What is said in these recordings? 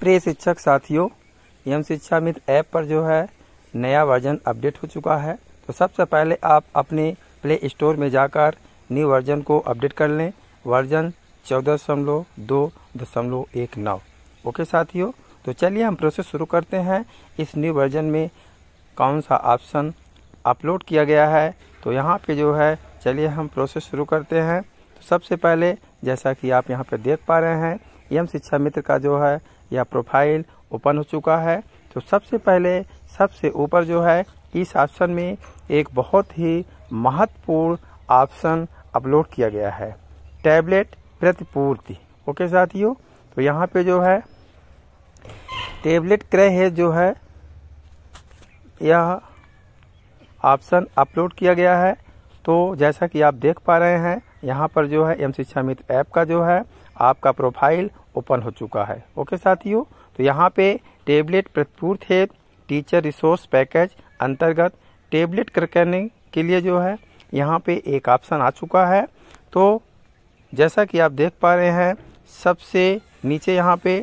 प्रिय शिक्षक साथियों, एम शिक्षा मित्र ऐप पर जो है नया वर्जन अपडेट हो चुका है। तो सबसे पहले आप अपने प्ले स्टोर में जाकर न्यू वर्जन को अपडेट कर लें। वर्जन चौदह दशमलव दो दशमलव एक नौ। ओके साथियों तो चलिए हम प्रोसेस शुरू करते हैं। इस न्यू वर्जन में कौन सा ऑप्शन अपलोड किया गया है? तो यहाँ पे जो है, चलिए हम प्रोसेस शुरू करते हैं। तो सबसे पहले, जैसा कि आप यहाँ पे देख पा रहे हैं, एम शिक्षा मित्र का जो है यह प्रोफ़ाइल ओपन हो चुका है तो सबसे पहले, सबसे ऊपर जो है, इस ऑप्शन में एक बहुत ही महत्वपूर्ण ऑप्शन अपलोड किया गया है, टैबलेट प्रतिपूर्ति। ओके साथियों तो यहाँ पे जो है, टेबलेट क्रय है जो है, यह ऑप्शन अपलोड किया गया है। तो जैसा कि आप देख पा रहे हैं, यहाँ पर जो है, एम शिक्षा मित्र ऐप का जो है आपका प्रोफ़ाइल ओपन हो चुका है। ओके साथियों तो यहाँ पे टेबलेट प्रतिपूर्त है टीचर रिसोर्स पैकेज अंतर्गत टेबलेट करने के लिए जो है, यहाँ पे एक ऑप्शन आ चुका है। तो जैसा कि आप देख पा रहे हैं, सबसे नीचे यहाँ पे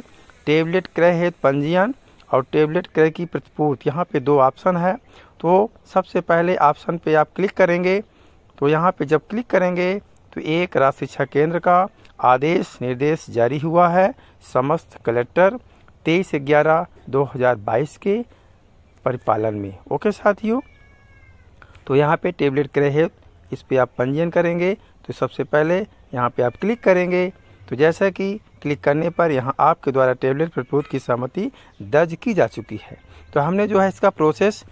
टेबलेट क्रय हेतु पंजीयन और टेबलेट क्रय की प्रतिपूर्ति यहाँ पे दो ऑप्शन है। तो सबसे पहले ऑप्शन पे आप क्लिक करेंगे तो यहाँ पे जब क्लिक करेंगे तो एक राज्य शिक्षा केंद्र का आदेश निर्देश जारी हुआ है। समस्त कलेक्टर तेईस ग्यारह दो हज़ार बाईस के परिपालन में। ओके साथियों तो यहाँ पे टेबलेट क्रय है, इस पर आप पंजीयन करेंगे। तो सबसे पहले यहाँ पे आप क्लिक करेंगे। तो जैसा कि क्लिक करने पर यहाँ आपके द्वारा टेबलेट प्रपूत की सहमति दर्ज की जा चुकी है। तो हमने जो है इसका प्रोसेस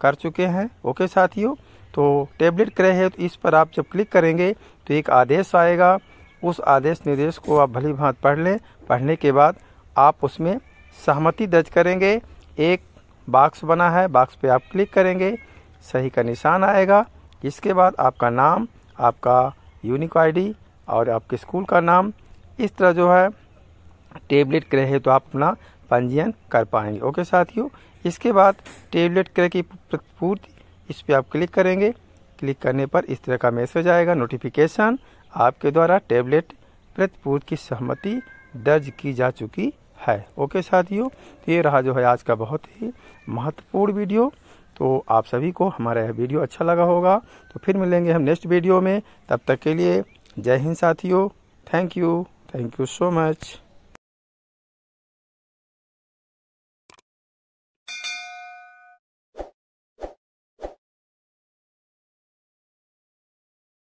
कर चुके हैं। ओके साथियों तो टेबलेट क्रय है तो इस पर आप जब क्लिक करेंगे तो एक आदेश आएगा। उस आदेश निर्देश को आप भली भांत पढ़ लें। पढ़ने के बाद आप उसमें सहमति दर्ज करेंगे। एक बॉक्स बना है बॉक्स पे आप क्लिक करेंगे। सही का निशान आएगा। इसके बाद आपका नाम, आपका यूनिक आईडी और आपके स्कूल का नाम। इस तरह जो है टेबलेट क्रय है तो आप अपना पंजीयन कर पाएँगे। ओके साथियों, इसके बाद टेबलेट क्रय की पूर्ति, इस पर आप क्लिक करेंगे। क्लिक करने पर इस तरह का मैसेज आएगा नोटिफिकेशन आपके द्वारा टेबलेट प्रतिपूर्ति की सहमति दर्ज की जा चुकी है। ओके साथियों तो ये रहा जो है आज का बहुत ही महत्वपूर्ण वीडियो। तो आप सभी को हमारा यह वीडियो अच्छा लगा होगा। तो फिर मिलेंगे हम नेक्स्ट वीडियो में। तब तक के लिए जय हिंद साथियों। Thank you thank you so much